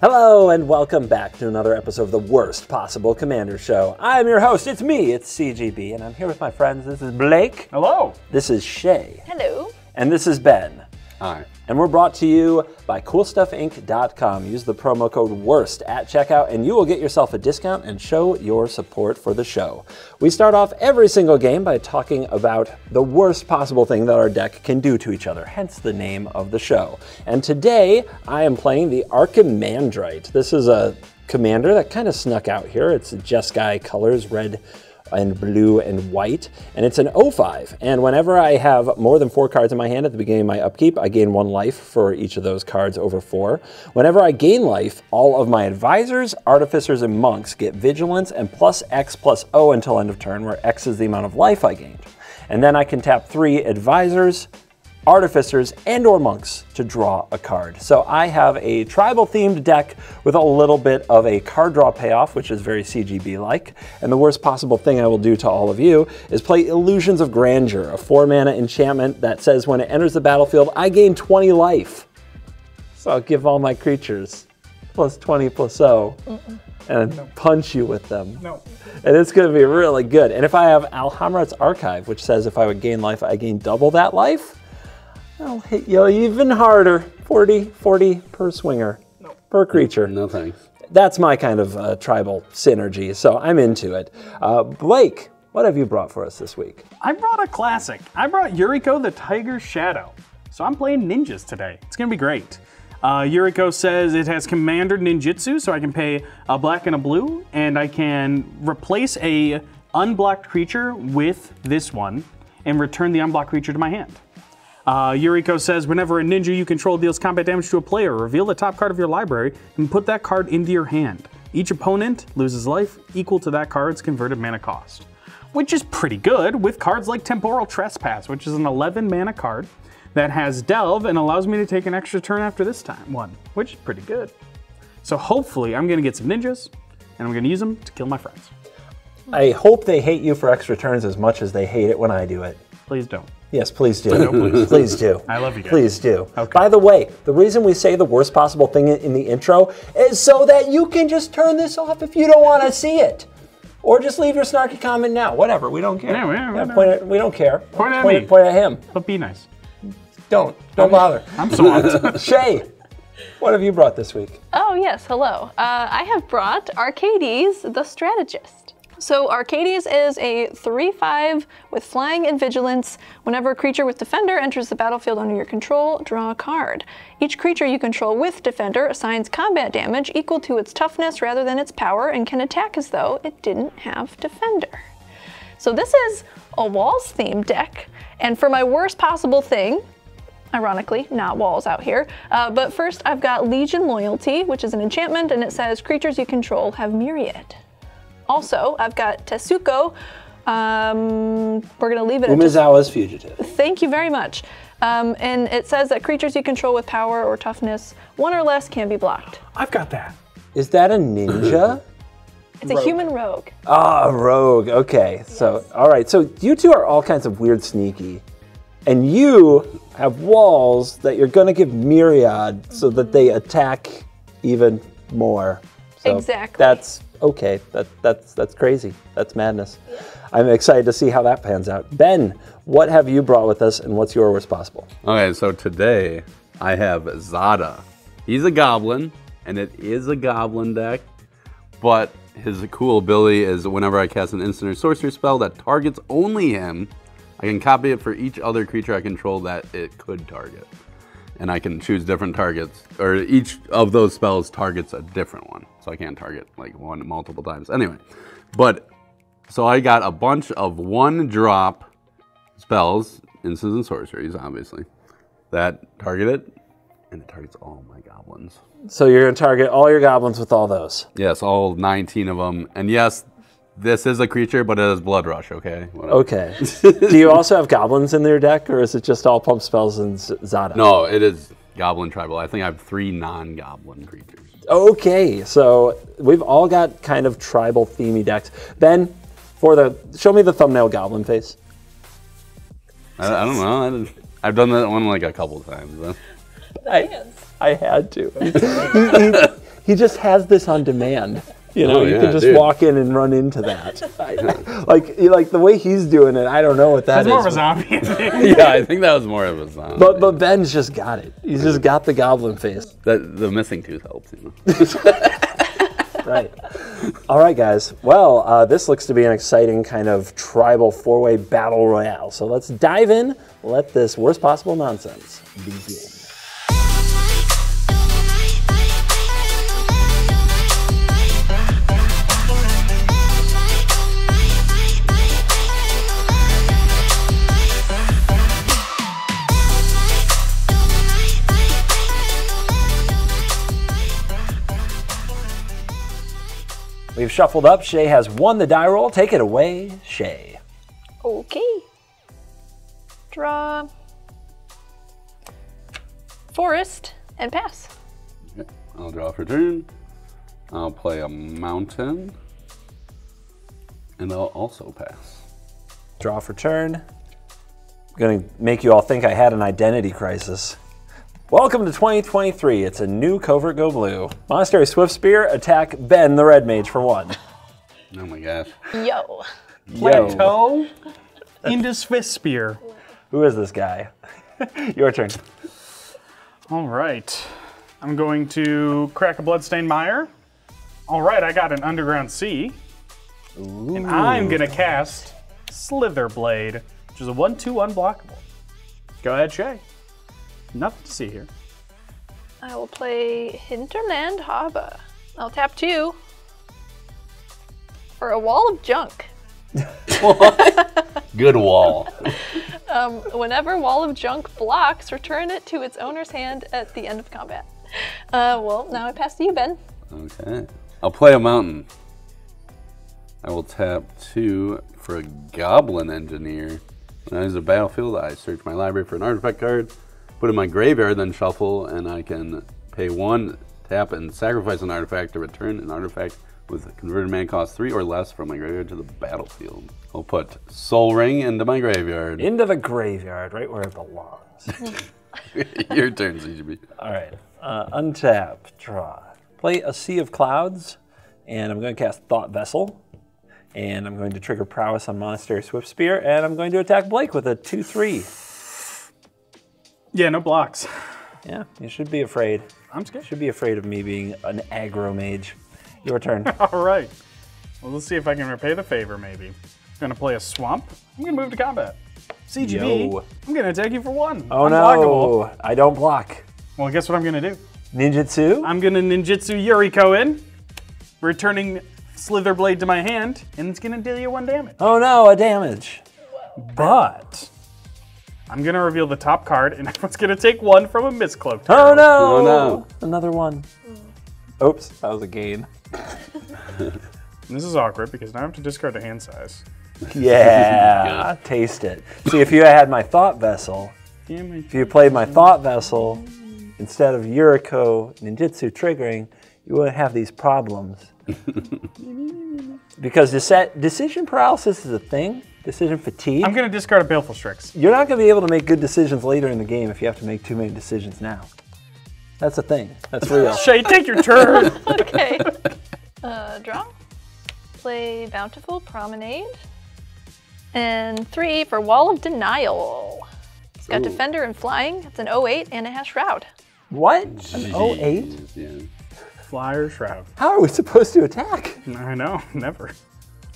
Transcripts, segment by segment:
Hello and welcome back to another episode of the worst possible Commander Show. I'm your host. It's me. It's CGB, and I'm here with my friends. This is Blake. Hello. This is Shea, Hello. and this is Ben. Hi. And we're brought to you by CoolStuffInc.com. Use the promo code WORST at checkout, and you will get yourself a discount and show your support for the show. We start off every single game by talking about the worst possible thing that our deck can do to each other, hence the name of the show. And today, I am playing the Archimandrite. This is a commander that kind of snuck out here. It's Jeskai colors, red and blue and white, and it's an 05. And whenever I have more than four cards in my hand at the beginning of my upkeep, I gain one life for each of those cards over four. Whenever I gain life, all of my advisors, artificers, and monks get vigilance and plus X plus O until end of turn, where X is the amount of life I gained. And then I can tap three advisors, artificers and or monks to draw a card. So I have a tribal themed deck with a little bit of a card draw payoff, which is very CGB like. And the worst possible thing I will do to all of you is play Illusions of Grandeur, a four mana enchantment that says when it enters the battlefield, I gain 20 life. So I'll give all my creatures plus 20 plus oh O and punch you with them. No. And it's going to be really good. And if I have Alhammarret's Archive, which says if I would gain life, I gain double that life, I'll hit you even harder. 40, 40 per swinger, no. per creature. No thanks. That's my kind of uh, tribal synergy, so I'm into it. Uh, Blake, what have you brought for us this week? I brought a classic. I brought Yuriko the Tiger Shadow. So I'm playing ninjas today. It's gonna be great. Uh, Yuriko says it has Commander Ninjutsu, so I can pay a black and a blue, and I can replace a unblocked creature with this one and return the unblocked creature to my hand. Uh, Yuriko says whenever a ninja you control deals combat damage to a player, reveal the top card of your library and put that card into your hand. Each opponent loses life equal to that card's converted mana cost. Which is pretty good with cards like Temporal Trespass, which is an 11 mana card that has Delve and allows me to take an extra turn after this time one, which is pretty good. So hopefully I'm gonna get some ninjas and I'm gonna use them to kill my friends. I hope they hate you for extra turns as much as they hate it when I do it. Please don't. Yes, please do. please. do. I love you guys. Please do. Okay. By the way, the reason we say the worst possible thing in in the intro is so that you can just turn this off if you don't want to see it. Or just leave your snarky comment now. Whatever. We don't care. Yeah, yeah, whatever. point at, we don't care. Point at point, me. point at him. But be nice. Don't. Don't bother. I'm swamped. Shea, what have you brought this week? Oh, yes, hello. Uh, I have brought Arcades the Strategist. So, Arcades is a 3 5 with flying and vigilance. Whenever a creature with Defender enters the battlefield under your control, draw a card. Each creature you control with Defender assigns combat damage equal to its toughness rather than its power and can attack as though it didn't have Defender. So, this is a Walls themed deck. And for my worst possible thing, ironically, not walls out here. Uh, but first, I've got Legion Loyalty, which is an enchantment, and it says creatures you control have Myriad. Also, I've got Tetsuko. Um, we're gonna leave it at just, Fugitive. thank you very much. Um, and it says that creatures you control with power or toughness, one or less, can be blocked. I've got that. Is that a ninja? It's a human rogue. Ah, rogue. Okay. So, all right. So you two are all kinds of weird, sneaky, and you have walls that you're going to give myriad so that they attack even more. So Exactly. That's okay. That that's that's crazy. That's madness. I'm excited to see how that pans out. Ben, what have you brought with us, and what's your worst possible? Okay, so today I have Zada. He's a goblin, and it is a goblin deck, but his cool ability is whenever I cast an instant or sorcery spell that targets only him, I can copy it for each other creature I control that it could target. And I can choose different targets, or each of those spells targets a different one. So I can't target like one multiple times. Anyway, but so I got a bunch of one drop spells, instants and sorceries, obviously, that target it, and it targets all my goblins. So you're going to target all your goblins with all those. Yes, all 19 of them. And yes, this is a creature, but it has blood rush, okay? Whatever. Okay. Do you also have goblins in your deck, or is it just all pump spells and Zada? No, it is goblin tribal. I think I have three non goblin creatures. Okay, so we've all got kind of tribal themey decks. Ben, for the show me the thumbnail goblin face. I, I don't know. I I've done that one like a couple times. huh? I, I had to. he, he- he just has this on demand. You know, Oh, you yeah, can just dude. walk in and run into that. Like, like the way he's doing it, I don't know what that It's is. more of a zombie. yeah, I think that was more of a zombie. But but Ben's just got it. He's just got the goblin face. that, the missing tooth helps, you know. Right. All right, guys. Well, uh, this looks to be an exciting kind of tribal four-way battle royale. So let's dive in. Let this worst possible nonsense begin. We've shuffled up. Shea has won the die roll. Take it away, Shea. Okay. Draw. Forest and pass. I'll draw for turn. I'll play a mountain. And I'll also pass. Draw for turn. I'm going to make you all think I had an identity crisis. Welcome to 2023. It's a new Covert Go Blue. Monastery Swift Spear, attack Ben the Red Mage for one. Oh my gosh. Yo. Yo, Plateau into Swift Spear. who is this guy? Your turn. All right. I'm going to crack a Bloodstained Mire. All right, I got an Underground Sea. And I'm going to cast Slither Blade, which is a 1 2 unblockable. Go ahead, Shea. Nothing to see here. I will play Hinterland Harbor. I'll tap two for a wall of junk. Good wall. Um, whenever wall of junk blocks, return it to its owner's hand at the end of combat. Uh, well, now I pass to you, Ben. Okay. I'll play a mountain. I will tap two for a goblin engineer. When I use a battlefield, I search my library for an artifact card, put in my graveyard, then shuffle, and I can pay one, tap, and sacrifice an artifact to return an artifact with converted mana cost three or less from my graveyard to the battlefield. I'll put Soul Ring into my graveyard. Into the graveyard, right where it belongs. Your turn, CGB. All right. Uh, untap, draw. Play a Sea of Clouds, and I'm going to cast Thought Vessel. And I'm going to trigger Prowess on Monastery Swift Spear, and I'm going to attack Blake with a 2 3. Yeah, no blocks. Yeah, you should be afraid. I'm scared. You Should be afraid of me being an aggro mage. Your turn. All right. Well, let's see if I can repay the favor, maybe. I'm Gonna play a swamp. I'm gonna move to combat. CGB. Yo. I'm gonna attack you for one. Oh no, I don't block. Well, guess what I'm gonna do? Ninjutsu? I'm gonna ninjutsu Yuriko in, returning Slither Blade to my hand, and it's gonna deal you one damage. Oh no, a damage. But I'm gonna reveal the top card, and everyone's gonna take one from a Mistcloaked. Oh no! Oh, no. Another one. Mm. Oops, that was a gain. This is awkward because now I have to discard a hand size. Yeah, taste it. See, if you had my thought vessel, if you played my thought vessel instead of Yuriko ninjutsu triggering, you wouldn't have these problems. because deci- decision paralysis is a thing. Decision fatigue. I'm gonna discard a Baleful Strix. You're not going to be able to make good decisions later in the game if you have to make too many decisions now. That's a thing. That's real. Shea, take your turn. Okay. uh, draw. Play Bountiful Promenade. And three for Wall of Denial. It's got Defender and Flying. It's an 08 and it has Shroud. what? An 08? Yeah. Flyer Shroud. How are we supposed to attack? I know, never.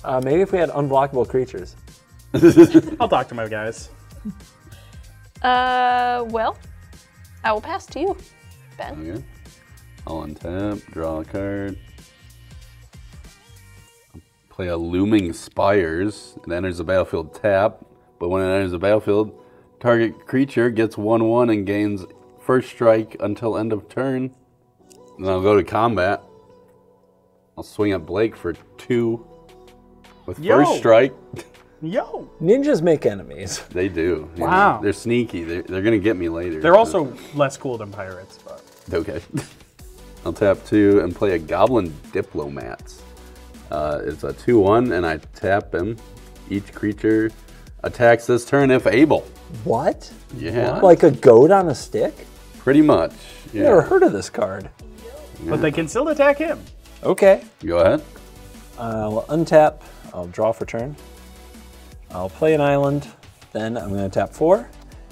Uh, maybe if we had unblockable creatures. I'll talk to my guys. Uh, well, I will pass to you, Ben. Okay. I'll untap, draw a card. Play a Looming Spires. It enters the battlefield tap, but when it enters the battlefield, target creature gets 1 1 and gains first strike until end of turn. Then I'll go to combat. I'll swing at Blake for 2 with Yo. first strike. Yo. Ninjas make enemies. They do. you know. Wow. They're sneaky. They're, they're going to get me later. They're so- also less cool than pirates, but Okay. I'll tap two and play a Goblin Diplomat. Uh, it's a 2 1, and I tap him. Each creature attacks this turn if able. What? Yeah. Like a goat on a stick? Pretty much. Yeah. Never heard of this card. but they can still attack him. Okay. Go ahead. I'll untap. I'll draw for turn. I'll play an island. Then I'm going to tap four.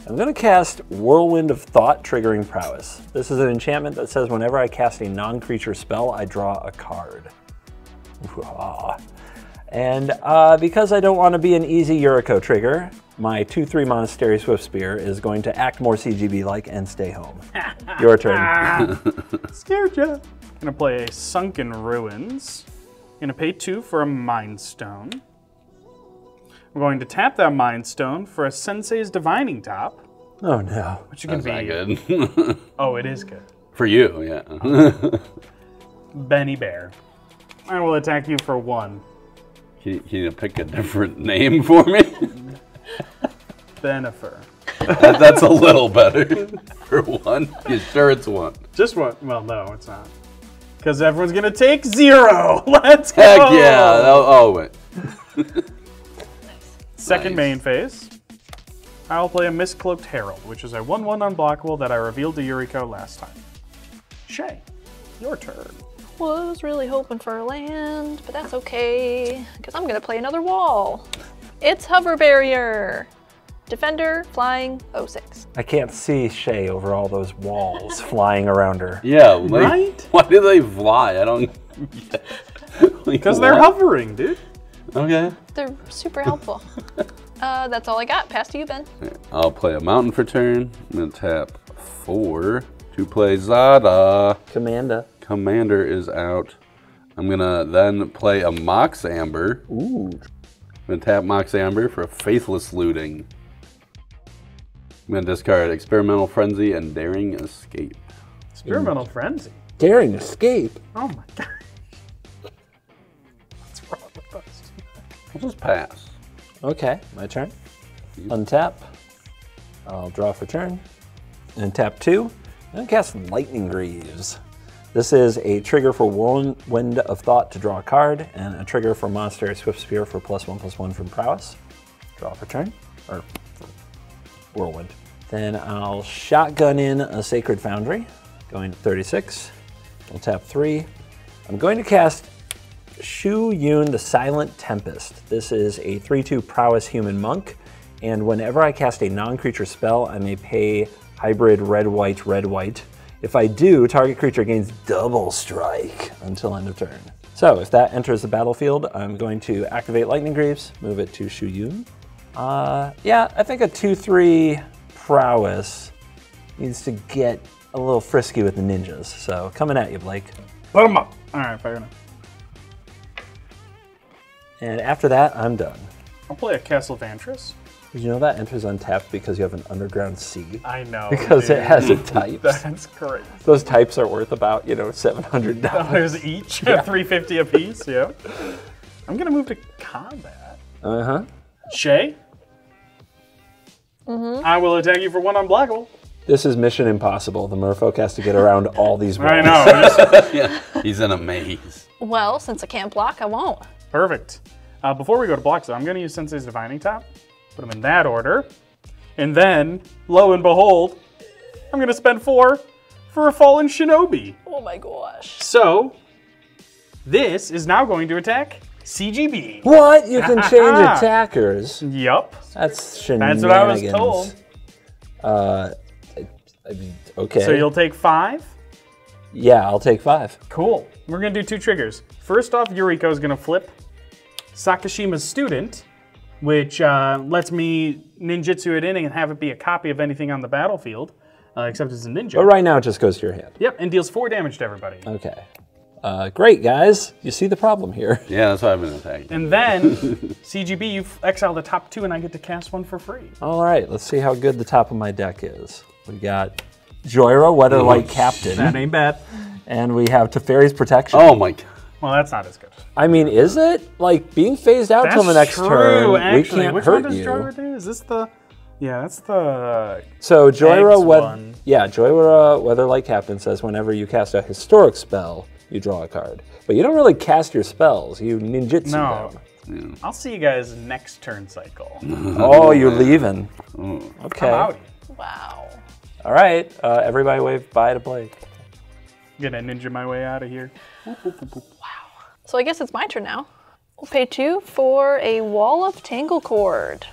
I'm going to cast Whirlwind of Thought, triggering prowess. This is an enchantment that says whenever I cast a non-creature spell, I draw a card. And uh, because I don't want to be an easy Yuriko trigger, my 2-3 Monastery Swift Spear is going to act more CGB-like and stay home. Your turn. Scared ya. Gonna play a Sunken Ruins. Gonna pay two for a Mind Stone. I'm going to tap that Mind Stone for a Sensei's Divining Top, Oh no. which can That's be. not good. Oh, it is good. For you, yeah. Benny Bear. I will attack you for one. can, you, can you pick a different name for me? Benifer. That- that's a little better. For one, you sure it's one? Just one. Well, no, it's not. Because everyone's gonna take zero. Let's go. Heck yeah! Oh, oh wait. Second Nice. main phase. I'll play a Mistcloaked Herald, which is a 1 1 unblockable that I revealed to Yuriko last time. Shea, your turn. Was really hoping for a land, but that's okay, because I'm gonna play another wall. It's Hover Barrier. Defender, flying, 06. I can't see Shea over all those walls flying around her. Yeah, like, Right? Why do they fly? I don't. Because they're hovering, dude. Okay. They're super helpful. uh, that's all I got. Pass to you, Ben. I'll play a mountain for turn. I'm gonna tap four to play Zada. Commander. Commander is out. I'm gonna then play a Mox Amber. Ooh. I'm gonna tap Mox Amber for a Faithless Looting. I'm gonna discard Experimental Frenzy and Daring Escape. Experimental Frenzy. Daring escape. Oh my god. I'll just pass. Okay, my turn. Untap. I'll draw for turn. And tap two. And cast Lightning Greaves. This is a trigger for Whirlwind of Thought to draw a card, and a trigger for Monster Swift Spear for plus one plus one from prowess. Draw for turn. Or Whirlwind. Then I'll shotgun in a Sacred Foundry, going to 36. I'll tap three. I'm going to cast Shu Yun the Silent Tempest. This is a 3 2 prowess human monk, and whenever I cast a non creature spell, I may pay hybrid red white red white. If I do, target creature gains double strike until end of turn. So if that enters the battlefield, I'm going to activate Lightning Greaves, move it to Shu Yun. Uh, yeah, I think a 2 3 prowess needs to get a little frisky with the ninjas. So coming at you, Blake. Put them up. All right, fair enough. And after that, I'm done. I'll play a Castle Vantress. Did you know that enters untapped because you have an underground sea? I know. Because it has a type. That's great. Those types are worth about, you know, $700. Dollars each, 350 a piece. Yeah. I'm gonna move to combat. Uh huh. Shea. Mhm. I will attack you for one unblockable. This is Mission Impossible. The merfolk has to get around all these walls. I know. just- yeah, he's in a maze. Well, since I can't block, I won't. Perfect. Uh, before we go to blocks, though, I'm going to use Sensei's Divining Top. Put them in that order. And then, lo and behold, I'm going to spend four for a Fallen Shinobi. Oh my gosh. So, this is now going to attack CGB. What? You can change attackers. Yup. That's Shinobi. That's what I was told. Uh, I mean, okay. So you'll take five. yeah, I'll take five. Cool. We're going to do two triggers. First off, Yuriko is going to flip Sakashima's student, which uh, lets me ninjutsu it in and have it be a copy of anything on the battlefield, uh, except it's a ninja. But right now, it just goes to your hand. Yep, and deals four damage to everybody. Okay. Uh, great, guys. You see the problem here. Yeah, that's why I've been attacking. And then, CGB, you f- exile the top two, and I get to cast one for free. All right, let's see how good the top of my deck is. We got Jhoira, Weatherlight Captain, That ain't bad. and we have Teferi's Protection. Oh my god. Well, that's not as good. I mean, is it? Like, being phased out till the next true, turn, actually. we can't Which hurt one does you. Jhoira do? Is this the... Yeah, that's the... So Jhoira, Eggs Weath- one. yeah, Jhoira Weatherlight Captain says whenever you cast a historic spell, you draw a card. But you don't really cast your spells; you ninjutsu No. them. I'll see you guys next turn cycle. Oh, you're leaving. Okay. I'm out. Wow. All right. Uh, everybody wave bye to Blake. Gonna ninja my way out of here. So I guess it's my turn now. We'll pay two for a Wall of Tangle Cord.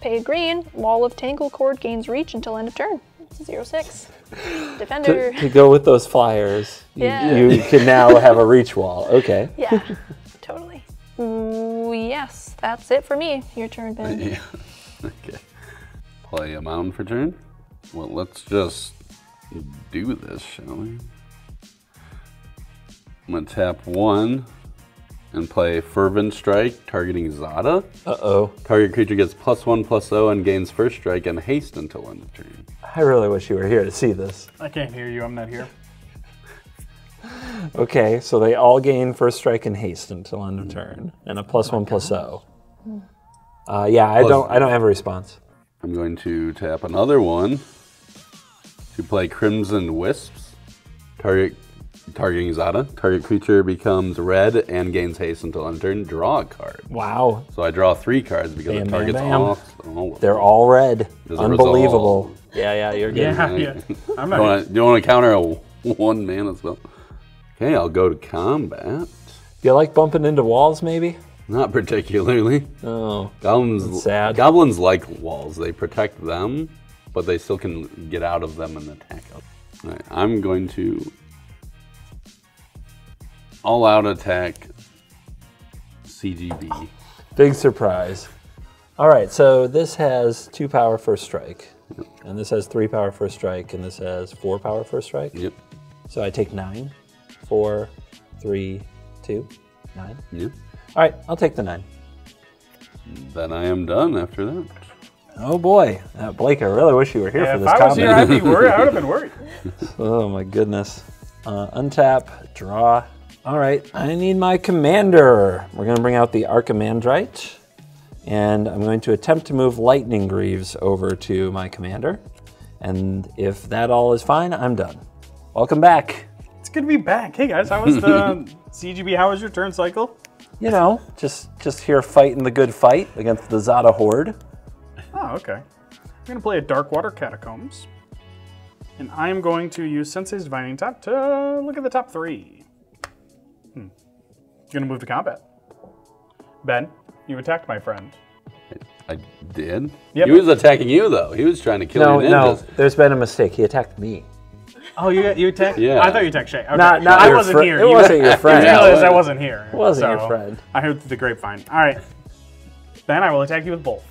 Pay a green. Wall of Tangle Cord gains reach until end of turn. Zero six. Defender. To, to go with those flyers, you- Yeah. you, can now have a reach wall. Okay. Yeah, totally. Ooh, yes, that's it for me. Your turn, Ben. Yeah. okay. Play a mountain for turn. Well, let's just do this, shall we? I'm gonna tap one and play Fervent Strike, targeting Zada. Uh oh. Target creature gets plus one plus zero and gains first strike and haste until end of turn. I really wish you were here to see this. I can't hear you. I'm not here. Okay, so they all gain first strike and haste until end of turn, and a plus one plus O. Uh, yeah, I don't. I don't have a response. I'm going to tap another one to play Crimson Wisps. Target targeting Zada. Target creature becomes red and gains haste until end of turn. Draw a card. Wow, So I draw three cards because Bam, it bam, targets bam. all. all of oh, they're all red. Does Unbelievable. resolve? Yeah, yeah, you're good. Yeah, yeah. I'm Do not. you wanna- do you want to counter a one mana spell? Okay, I'll go to combat. Do you like bumping into walls, maybe? Not particularly. Oh, Goblins. sad. Goblins like walls. They protect them, but they still can get out of them and attack us. All right, I'm going to all out attack CGB. big surprise. All right, so this has two power first strike, and this has three power first strike, and this has four power first strike. Yep. So I take nine, four, three, two, nine. Yep. All right, I'll take the nine. Then I am done after that. Oh boy, uh, Blake, I really wish you were here Yeah, for if this I was here, comment. I'd be worried. I would have been worried. Oh my goodness. Uh, untap, draw. All right, I need my commander. We're going to bring out the Archimandrite, and I'm going to attempt to move Lightning Greaves over to my commander. And if that all is fine, I'm done. Welcome back. It's good to be back. Hey guys, how was the CGB? How was your turn cycle? You know, just just here fighting the good fight against the Zada horde. Oh, okay. I'm gonna play a Dark Water Catacombs, and I am going to use Sensei's Divining Top to look at the top three. Hmm. Gonna move to combat. Ben, you attacked my friend. I did. Yep. He was attacking you though. He was trying to kill No, your no, ninjas. there's been a mistake. He attacked me. Oh, you you attacked? Yeah. I thought you attacked Shea. Okay. Not, not I wasn't fri- here. It You- wasn't your I friend. Yeah, realized I wasn't here. It wasn't your friend. I heard through the grapevine. All right. Ben, I will attack you with both.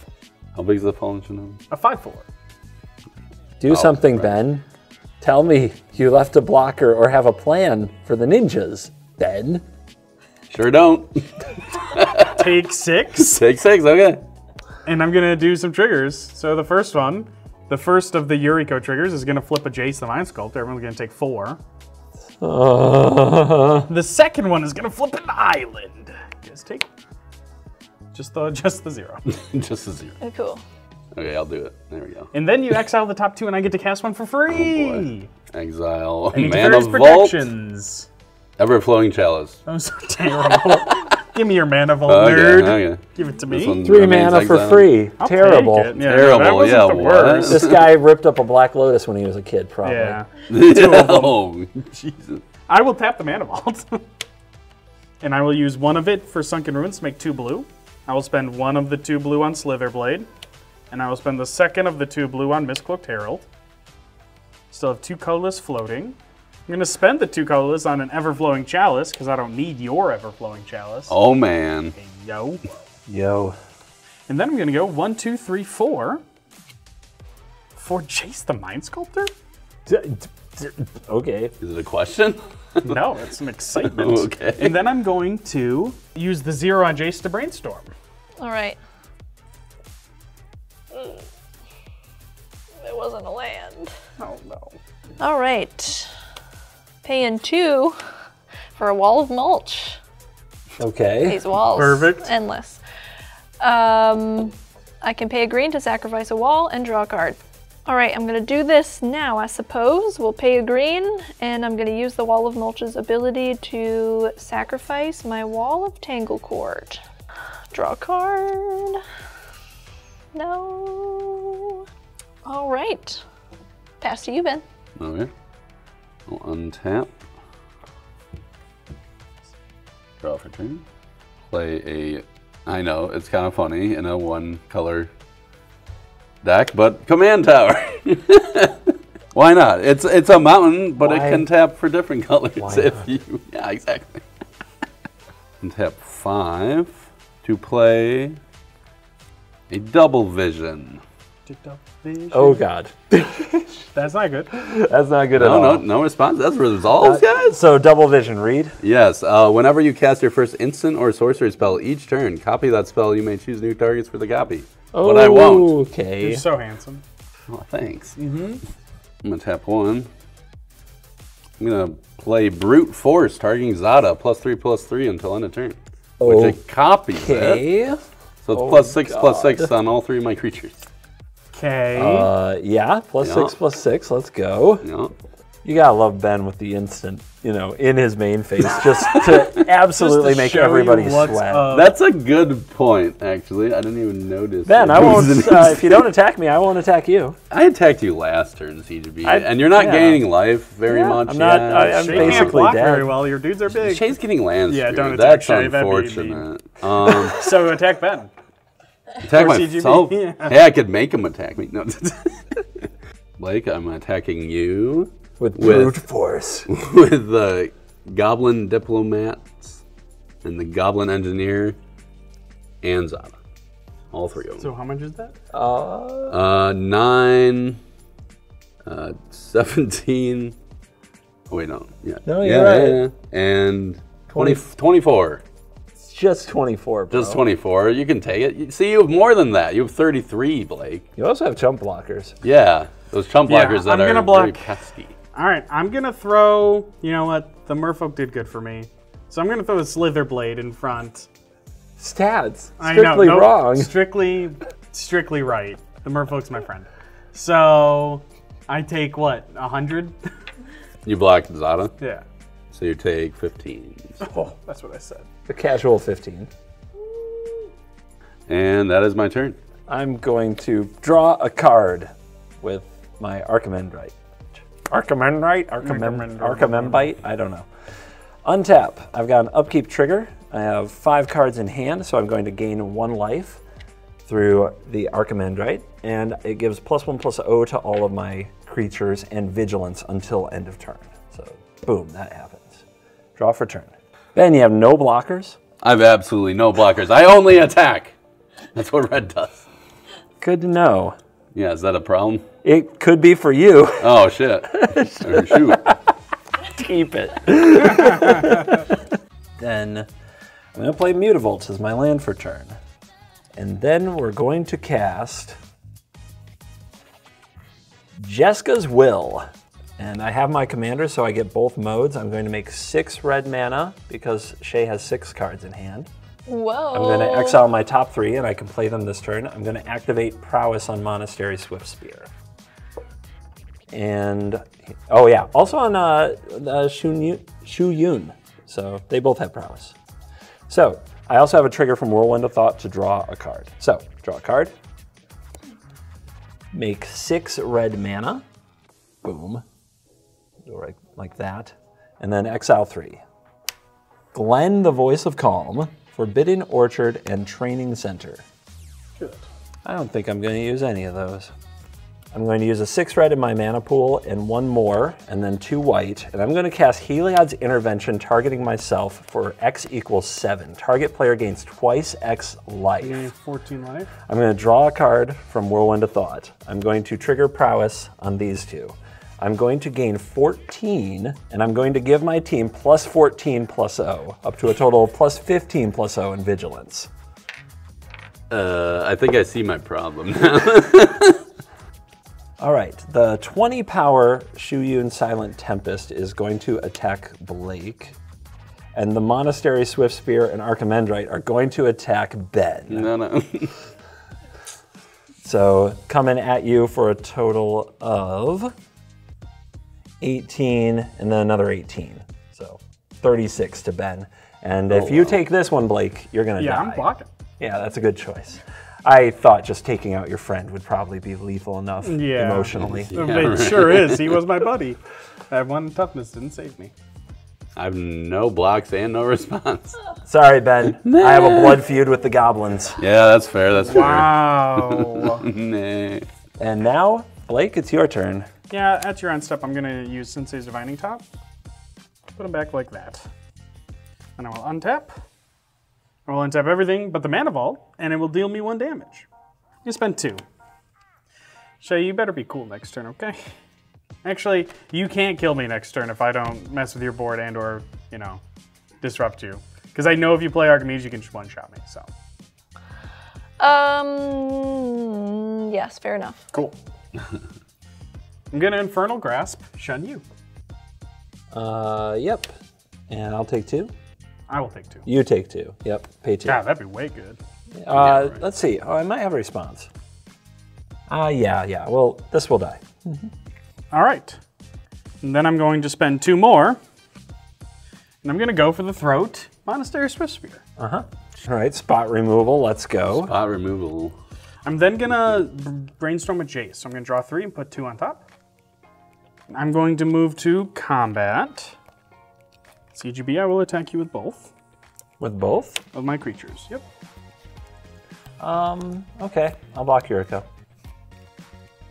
How big is the fallen Shinobi? A five-four. Do something, right. Ben. Tell me you left a blocker or have a plan for the ninjas, Ben. Sure don't. Take six. Take six. Okay. and I'm gonna do some triggers. So the first one, the first of the Yuriko triggers is gonna flip a Jace the Mind Sculptor. Everyone's gonna take four. Uh, The second one is gonna flip an island. Just take just the just the zero. Just the zero. Oh, cool. Okay, I'll do it. There we go. and then you exile the top two, and I get to cast one for free. Exile. Into Man various of Vault. Protections. Ever-flowing chalice. That was so terrible. Give me your mana vault, Okay, nerd. okay. Give it to me. three remains mana for exiled. free. I'll Terrible. take it. Yeah, Terrible, That wasn't yeah, the what? worst. This guy ripped up a Black Lotus when he was a kid, probably. Yeah. oh, Jesus. I will tap the mana vault. and I will use one of it for Sunken Ruins to make two blue. I will spend one of the two blue on Slitherblade. And I will spend the second of the two blue on Mistcloaked Herald. Still have two colorless floating. I'm going to spend the two colorless on an Everflowing Chalice, because I don't need your Everflowing Chalice. Oh man. Hey, yo. Yo. And then I'm going to go one, two, three, four. For Jace the Mind Sculptor? D- d- d- okay. Is it a question? No, it's an excitement. Okay. And then I'm going to use the zero on Jace to brainstorm. All right. Mm. It wasn't a land. Oh no. All right. Paying two for a wall of mulch. Okay. These walls. Perfect. Endless. Um, I can pay a green to sacrifice a wall and draw a card. All right, I'm gonna do this now, I suppose. We'll pay a green, and I'm gonna use the Wall of Mulch's ability to sacrifice my Wall of Tangle Cord. Draw a card. No. All right. Pass to you, Ben. Okay. I'll untap. Draw for turn. Play a. I know it's kind of funny in a one color deck, but command tower. Why not? It's it's a mountain, but Why? it can tap for different colors Why if not? you. Yeah, exactly. and tap five to play a double vision. Oh god, That's not good. that's not good at No, all. no, no response. That's resolves, Uh, guys. So double vision, read. Yes. Uh, whenever you cast your first instant or sorcery spell each turn, copy that spell. You may choose new targets for the copy. But I won't. Okay. You're so handsome. Oh, thanks. Mm-hmm. I'm gonna tap one. I'm gonna play brute force, targeting Zada plus three plus three until end of turn. Which it copies it. Okay. So it's Oh, plus six God. six on all three of my creatures. Okay. Uh, yeah, plus Yeah. six plus six. Let's go. You? You gotta love Ben with the instant, you know, in his main face, just to absolutely Just to make everybody what's sweat. up. That's a good point, actually. I didn't even notice. Ben, I won't. Uh, if you don't attack me, I won't attack you. I attacked you last turn, CGB, I- and you're not yeah. gaining life very Yeah, much. I'm not- yet. I- I'm Shea so- can't basically block dead. very well. Your dudes are big. Shea's getting land Yeah, don't attack That's Shea, that'd be mean. unfortunate. Um, So attack Ben. Attack Or CGB, myself. yeah. Hey, I could make him attack me. No. Blake, I'm attacking you With With- brute force. with the Goblin Diplomats and the Goblin Engineer and Zada. All three of them. So how much is that? Uh, Uh, nine, uh, 17. Oh, wait, no. Yeah. No, you're right. yeah, yeah. And 20, 20 24. It's just 24, bro. Just 24. You can take it. See, you have more than that. You have 33, Blake. You also have chump blockers. Yeah. Those chump Yeah, blockers that I'm gonna very block- pesky. All right, I'm gonna throw. You know what? The Merfolk did good for me, so I'm gonna throw a Slither Blade in front. Stats. I know, Strictly nope, wrong. Strictly, strictly right. The Merfolk's my friend. So I take what? A hundred? You blocked Zada, yeah. so you take 15. Oh, that's what I said. The casual 15. And that is my turn. I'm going to draw a card with my Archimandrite. Archimandrite? Archimem- Archimandrite. Archimembite? I don't know. Untap. I've got an upkeep trigger. I have five cards in hand, so I'm going to gain one life through the Archimandrite, and it gives plus one plus O to all of my creatures and vigilance until end of turn. So, boom, that happens. Draw for turn. Ben, you have no blockers. I have absolutely no blockers. I only attack. That's what red does. Good to know. Yeah, is that a problem? It could be for you. Oh, shit. Or shoot. keep it. then I'm going to play Mutavault as my land for turn. And then we're going to cast Jeska's Will. And I have my commander, so I get both modes. I'm going to make six red mana because Shea has six cards in hand. Whoa. I'm going to exile my top three, and I can play them this turn. I'm going to activate Prowess on Monastery Swift Spear. And, oh yeah, also on uh, uh, Shu Shu Yun. So they both have Prowess. So I also have a trigger from Whirlwind of Thought to draw a card. So draw a card. Make six red mana. Boom. Go right like that. And then exile three. Glen, the Voice of Calm, Forbidden Orchard, and Training Center. Good. I don't think I'm going to use any of those. I'm going to use a six red in my mana pool and one more, and then two white. And I'm going to cast Heliod's Intervention, targeting myself for X equals seven. Target player gains twice X life. Have 14 life. I'm going to draw a card from Whirlwind of Thought. I'm going to trigger prowess on these two. I'm going to gain 14, and I'm going to give my team plus 14 plus O, up to a total of plus 15 plus O in vigilance. Uh, I think I see my problem now. All right, the 20 power Shuyun Silent Tempest is going to attack Blake, and the Monastery Swift Spear and Archimandrite are going to attack Ben. no, no. So coming at you for a total of 18 and then another 18. So 36 to Ben. And if you oh, take this one, Blake, you're gonna Yeah, die. I'm blocking. Yeah, that's a good choice. I thought just taking out your friend would probably be lethal enough Yeah. emotionally. it sure is. He was my buddy. That one toughness didn't save me. I have no blocks and no response. Sorry, Ben. I have a blood feud with the goblins. Yeah, that's fair. That's Wow. fair. Nah. And now, Blake, it's your turn. yeah, at your end step, I'm gonna use Sensei's Divining Top. Put him back like that. And I will untap. I will untap everything but the Mana Vault, and it will deal me one damage. You spend two. Shea, you better be cool next turn, okay? Actually, you can't kill me next turn if I don't mess with your board and or, you know, disrupt you. Because I know if you play Archimedes, you can just one-shot me, so. Um, yes, fair enough. Cool. I'm gonna Infernal Grasp, Shu Yun. Uh, yep. And I'll take two. I will take two. You take two. Yep. Pay two. Yeah, that'd be way good. Uh, right. Let's see. Oh, I might have a response. Ah, uh, yeah, yeah. Well, this will die. All right. And then I'm going to spend two more. And I'm going to go for the throat. Monastery Swift Spear. Uh huh. All right. Spot removal. Let's go. Spot removal. I'm then going to brainstorm a Jace. So I'm going to draw three and put two on top. I'm going to move to combat. CGB, I will attack you with both With both. of my creatures. Yep. Um. Okay. I'll block Yuriko.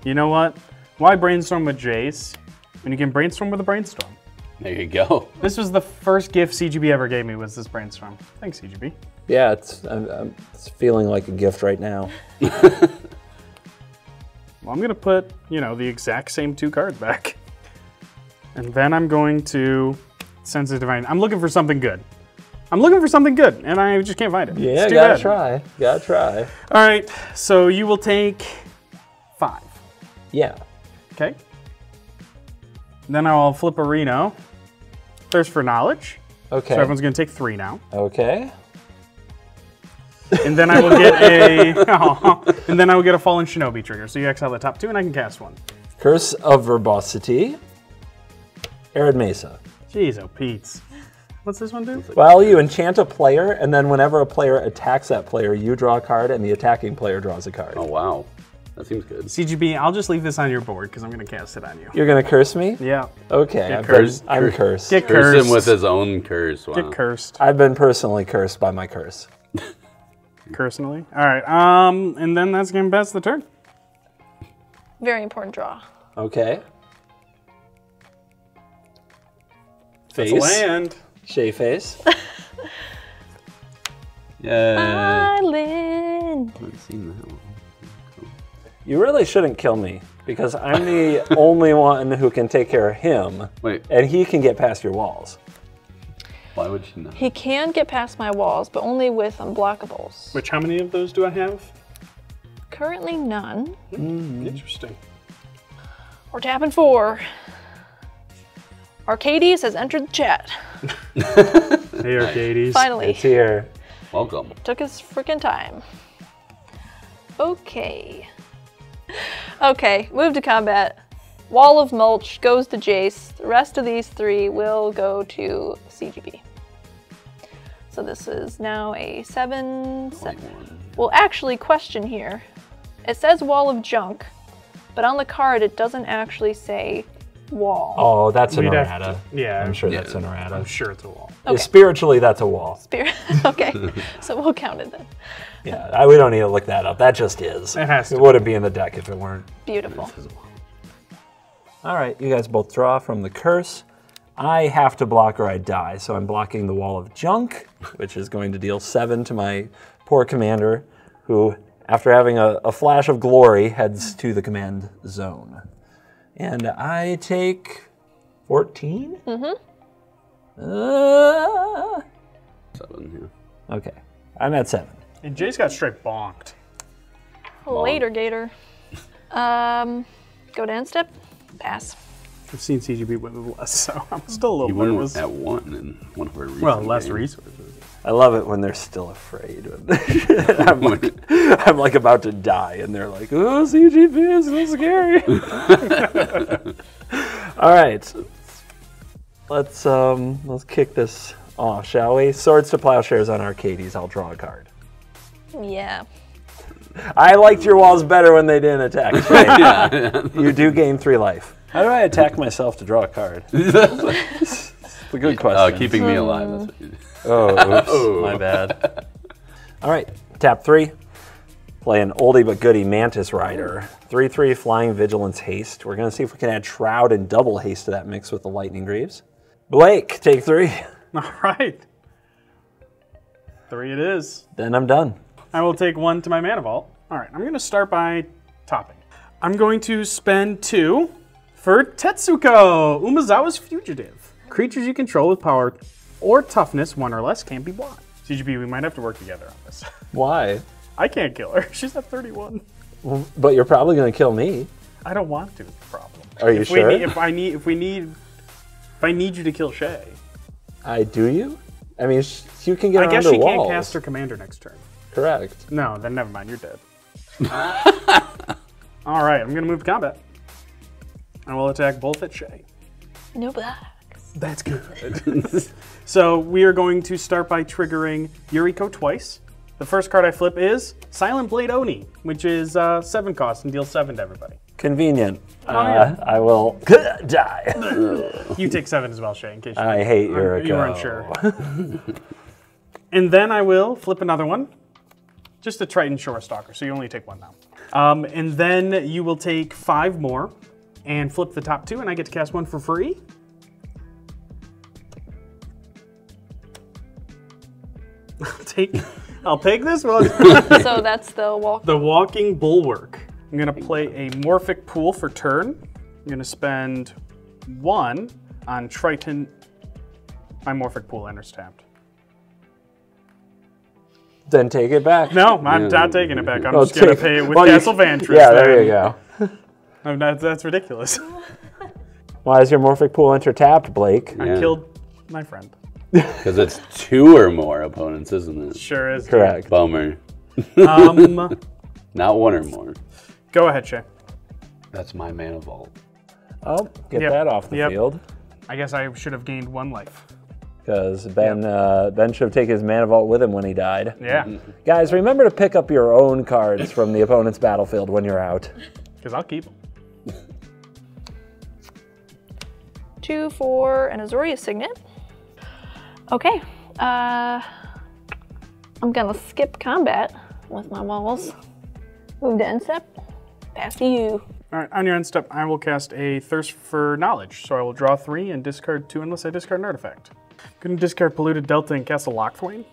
You know what? Why brainstorm with Jace when you can brainstorm with a brainstorm? There you go. This was the first gift CGB ever gave me was this brainstorm. Thanks, CGB. Yeah, it's I'm, I'm it's feeling like a gift right now. Well, I'm gonna put, you know, the exact same two cards back. And then I'm going to Sense of Divine. I'm looking for something good. I'm looking for something good, and I just can't find it. Yeah, It's too gotta bad. try. Gotta try. All right, so you will take five. Yeah. Okay. Then I'll flip a Reno. Thirst for knowledge. Okay. So everyone's gonna take three now. okay. And then I will get a Aw. and then I will get a fallen shinobi trigger. So you exile the top two and I can cast one. Curse of Verbosity. Arid Mesa. Jeez, oh Pete's. What's this one do? Well, you enchant a player, and then whenever a player attacks that player, you draw a card, and the attacking player draws a card. Oh wow, that seems good. CGB, I'll just leave this on your board because I'm gonna cast it on you. You're gonna curse me? Yeah. Okay. I've cursed. been, I'm cursed. Get cursed. Curse cursed. him with his own curse. Wow. Get cursed. I've been personally cursed by my curse. Personally. All right. Um, and then that's gonna pass the turn. Very important draw. Okay. It's Face. land. Shea face. Yay. Island. haven't seen that one. You really shouldn't kill me because I'm the only one who can take care of him, Wait, and he can get past your walls. Why would she not? He can get past my walls, but only with unblockables. Which how many of those do I have? Currently none. Hmm, interesting. We're tapping four. Arcades has entered the chat. Hey, Arcades. Finally. It's here. Welcome. Took his freaking time. Okay. Okay, move to combat. Wall of Mulch goes to Jace. The rest of these three will go to CGB. So this is now a seven, seven. Well, actually, question here. It says Wall of Junk, but on the card it doesn't actually say wall. Oh, that's an We'd have errata. to- yeah. I'm sure Yeah. that's an errata. I'm sure it's a wall. Yeah, Okay. Spiritually, that's a wall. Spirit. okay, so we'll count it then. Yeah, I, we don't need to look that up. That just is. It has to. It wouldn't be in the deck if it weren't. Beautiful. All right, you guys both draw from the curse. I have to block or I die, so I'm blocking the wall of junk, which is going to deal seven to my poor commander, who, after having a, a flash of glory, heads to the command zone. And I take 14? Mm-hmm. Uh, Seven, okay, I'm at seven. And Jay's got straight bonked. Later, Gator. Um, go down step. Pass. I've seen CGB with less, so I'm still a yeah. little He went nervous. at one in one of our recent Well, less games. resources. I love it when they're still afraid. I'm, like, I'm like about to die, and they're like, "Oh, CGB is so scary." All right, let's um, let's kick this off, shall we? Swords to plowshares on Arcades. I'll draw a card. Yeah. I liked your walls better when they didn't attack. Shea. you do gain three life. How do I attack myself to draw a card? It's a good Oh, question. keeping me alive. That's what you do. Oh, oops, oh. my bad. All right, tap three. Play an oldie but goodie Mantis Rider. 3 3 Flying Vigilance Haste. We're going to see if we can add Shroud and double haste to that mix with the Lightning Greaves. Blake, take three. All right. Three it is. Then I'm done. I will take one to my mana vault. All right, I'm going to start by topping. I'm going to spend two for Tetsuko, Umezawa's Fugitive. Creatures you control with power or toughness, one or less, can't be blocked. CGB, we might have to work together on this. Why? I can't kill her. She's at 31. But you're probably going to kill me. I don't want to. Problem. Are you if We sure? need, if I need, if we need, if I need you to kill Shea, I do you? I mean, you can get I guess she the can't cast her commander next turn. Correct. No, then never mind. You're dead. All right, I'm gonna move to combat. I will attack both at Shea. No blacks. That's good. so we are going to start by triggering Yuriko twice. The first card I flip is Silent Blade Oni, which is uh, seven cost and deals seven to everybody. Convenient. Oh, uh, yeah. I will die. You take seven as well, Shea, in case you, I hate Yuriko. you weren't sure. and then I will flip another one, just a Triton Shore Stalker, so you only take one now. Um, and then you will take five more and flip the top two, and I get to cast one for free. I'll take, I'll take this one. so that's the walk. The Walking Bulwark. I'm gonna play a Morphic Pool for turn. I'm gonna spend one on Triton. My Morphic Pool enters tapped. Then take it back. No, I'm Yeah. not taking it back. I'm Well, just gonna pay it with well, Castle Vantress. Yeah, there then. you go. I'm not- that's ridiculous. Why is your Morphic Pool enter tapped, Blake? I Yeah. killed my friend. Because it's two or more opponents, isn't it? Sure is. dude. Correct. Bummer. Um, Not one or more. go ahead, Shea. That's my mana vault. Oh, get Yep. that off the Yep. field. I guess I should have gained one life. Because Ben, uh, ben should have taken his mana vault with him when he died. Yeah, Guys, remember to pick up your own cards from the opponent's battlefield when you're out. because I'll keep them. Two, for an Azorius Signet. Okay. Uh, I'm gonna skip combat with my walls. Move to end step. Pass to you. All right, on your end step, I will cast a Thirst for Knowledge. So I will draw three and discard two unless I discard an artifact. Gonna discard Polluted Delta and cast a Locthwain.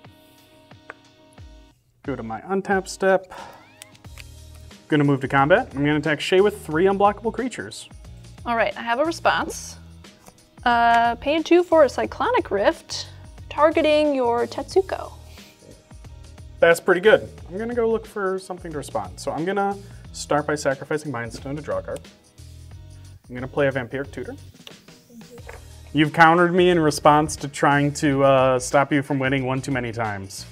Go to my untap step. Gonna move to combat. I'm gonna attack Shea with three unblockable creatures. All right, I have a response. Uh, pay two for a Cyclonic Rift, targeting your Tetsuko. That's pretty good. I'm gonna go look for something to respond. So I'm gonna start by sacrificing Mindstone to draw a card. I'm gonna play a Vampiric Tutor. You've countered me in response to trying to uh, stop you from winning one too many times.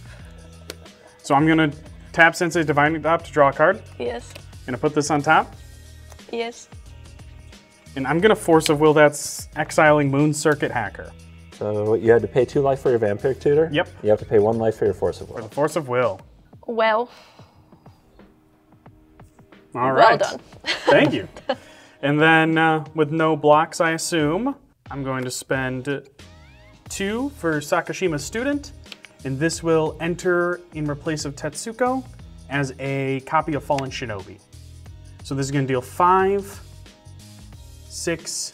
So I'm gonna tap Sensei's Divining Top to draw a card. Yes. Gonna put this on top, Yes. And I'm gonna Force of Will that's exiling Moon Circuit Hacker. So you had to pay two life for your Vampiric Tutor? Yep. You have to pay one life for your Force of Will. For the Force of Will. Well, All well right. done. Thank you. And then uh, with no blocks, I assume, I'm going to spend two for Sakashima's student, and this will enter in replace of Tetsuko as a copy of Fallen Shinobi. So this is going to deal five, six,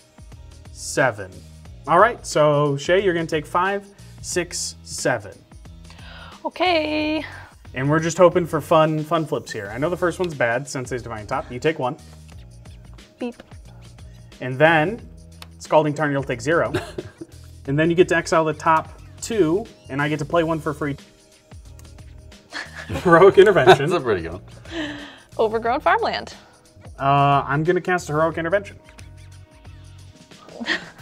seven. All right, so Shea, you're going to take five, six, seven. Okay. And we're just hoping for fun, fun flips here. I know the first one's bad, Sensei's Divine Top. You take one. Beep. And then Scalding Tarn, you'll take zero. and then you get to exile the top two, and I get to play one for free. Heroic Intervention. That's a pretty good one. Overgrown farmland. Uh, I'm going to cast a Heroic Intervention.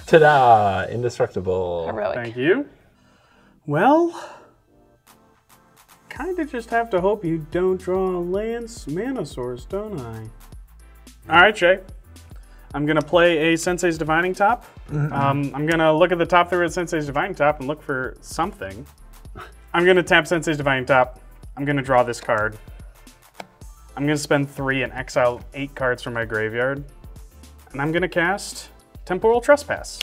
Ta-da! Indestructible. Heroic. Thank you. Well, kind of just have to hope you don't draw a Lance Mana Source, don't I? All right, Shea. I'm going to play a Sensei's Divining Top. Um, I'm going to look at the top three of Sensei's Divining Top and look for something. I'm going to tap Sensei's Divining Top. I'm going to draw this card. I'm gonna spend three and exile eight cards from my graveyard. And I'm gonna cast Temporal Trespass.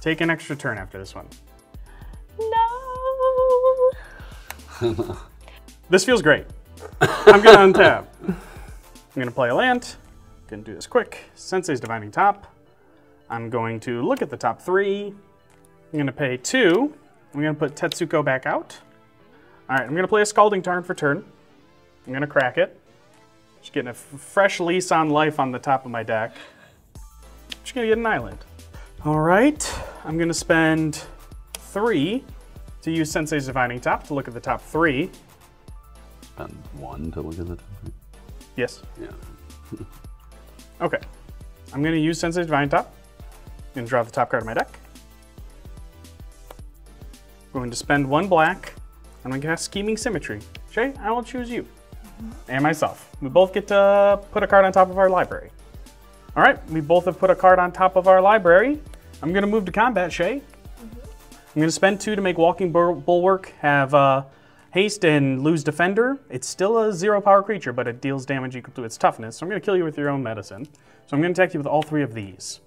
Take an extra turn after this one. No. This feels great. I'm gonna untap. I'm gonna play a land. Gonna do this quick. Sensei's Divining Top. I'm going to look at the top three. I'm gonna pay two. I'm gonna put Tetsuko back out. All right, I'm gonna play a Scalding Tarn for turn. I'm gonna crack it. Just getting a fresh lease on life on the top of my deck. Just gonna get an island. All right, I'm gonna spend three to use Sensei's Divining Top to look at the top three. Spend one to look at the top. three? Yes. Yeah. Okay. I'm going to use Sensei's Divine Top. I'm to draw the top card of my deck. I'm Going to spend one black. I'm to cast Scheming Symmetry. Shea, I will choose you and myself. We both get to put a card on top of our library. All right, we both have put a card on top of our library. I'm going to move to combat, Shea. I'm going to spend two to make Walking Bul- Bulwark have uh, haste and lose Defender. It's still a zero power creature, but it deals damage equal to its toughness. So I'm going to kill you with your own medicine. So I'm going to attack you with all three of these.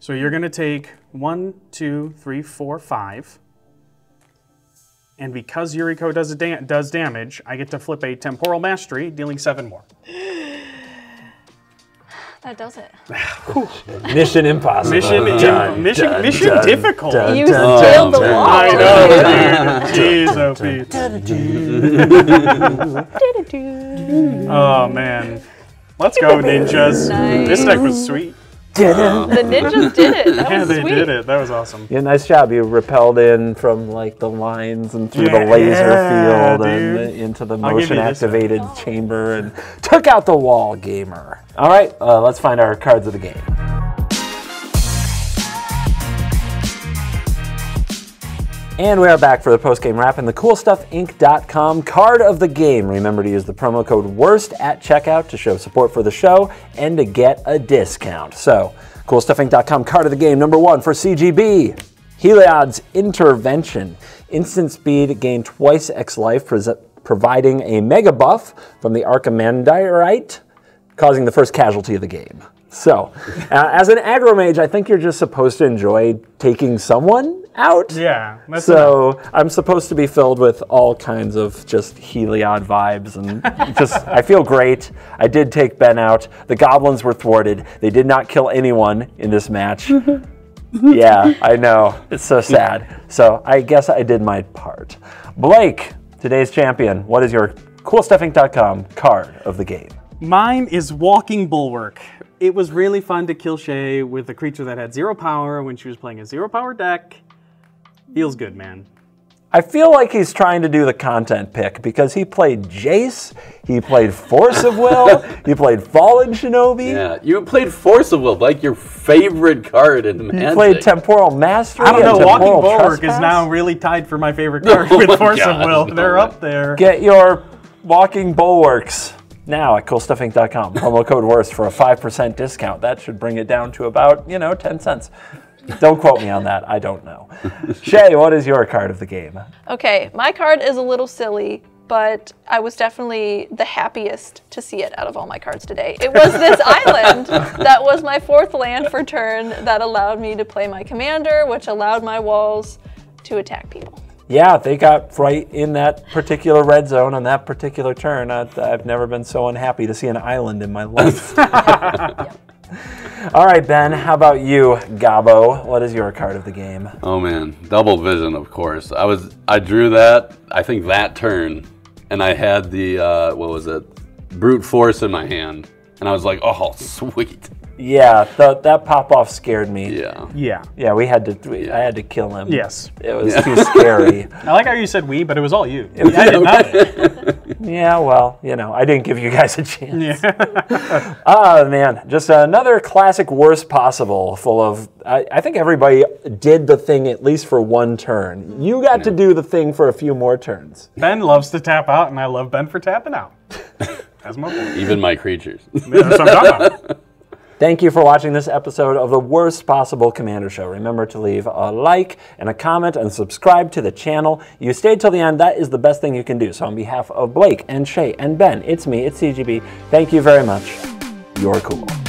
So you're going to take one, two, three, four, five. And because Yuriko does, a da- does damage, I get to flip a Temporal Mastery, dealing seven more. That does it. Mission impossible. Mission, Dun, mission, dun, mission dun, difficult. dun, You dun, scaled the wall. I know, dude. Jeez, OP. Oh man. Let's go, ninjas. Nice. This deck was sweet. dun. The ninjas did it. That Yeah, was they sweet. did it. That was awesome. Yeah, nice job. You repelled in from like the lines and through the Yeah, laser field and into the I'll give you motion this one. activated chamber and took out the wall gamer. All right, uh, let's find our cards of the game. And we are back for the post-game wrap and the CoolStuffInc.com card of the game. Remember to use the promo code WORST at checkout to show support for the show and to get a discount. So, CoolStuffInc.com card of the game number one for CGB. Heliod's Intervention. Instant speed, gain twice X life, providing a mega buff from the Archimandrite, causing the first casualty of the game. So, uh, as an aggro mage, I think you're just supposed to enjoy taking someone out. Yeah. That's enough. So I'm supposed to be filled with all kinds of just Heliod vibes and just I feel great. I did take Ben out. The goblins were thwarted. They did not kill anyone in this match. yeah, I know. It's so sad. So I guess I did my part. Blake, today's champion, what is your coolstuffinc.com card of the game? Mine is Walking Bulwark. It was really fun to kill Shea with a creature that had zero power when she was playing a zero power deck. Feels good, man. I feel like he's trying to do the content pick because he played Jace, he played Force of Will, he played Fallen Shinobi. Yeah, you played Force of Will, like your favorite card in the Magic. He played Temporal Mastery. I don't know. and Walking Temporal Bulwark is now really tied for my favorite oh card with Oh, Force God, of Will. no They're way. up there. Get your Walking Bulwarks now at coolstuffinc.com. Promo code WORST for a 5% discount. That should bring it down to about, you know, 10 cents. Don't quote me on that. I don't know. Shea, what is your card of the game? Okay, my card is a little silly, but I was definitely the happiest to see it out of all my cards today. It was this island that was my fourth land for turn that allowed me to play my commander, which allowed my walls to attack people. Yeah, they got right in that particular red zone on that particular turn. I, I've never been so unhappy to see an island in my life. All right, Ben, how about you, Gabo? What is your card of the game? Oh man, double vision, of course. I was, I drew that. I think that turn, and I had the uh, what was it, brute force in my hand, and I was like, oh sweet, Yeah, th- that pop off scared me. yeah. Yeah. Yeah, we had to. We, I had to kill him. Yes. It was too scary. I like how you said we, but it was all you. I did nothing. Yeah, well, you know, I didn't give you guys a chance. Yeah. Oh man, just another classic worst possible, full of. I, I think everybody did the thing at least for one turn. You got to do the thing for a few more turns. Ben loves to tap out, and I love Ben for tapping out. That's my point. Even my creatures. That's what I'm talking about. Thank you for watching this episode of the worst possible Commander Show. Remember to leave a like and a comment and subscribe to the channel. You stayed till the end. That is the best thing you can do. So on behalf of Blake and Shea and Ben, it's me, it's CGB. Thank you very much. You're cool.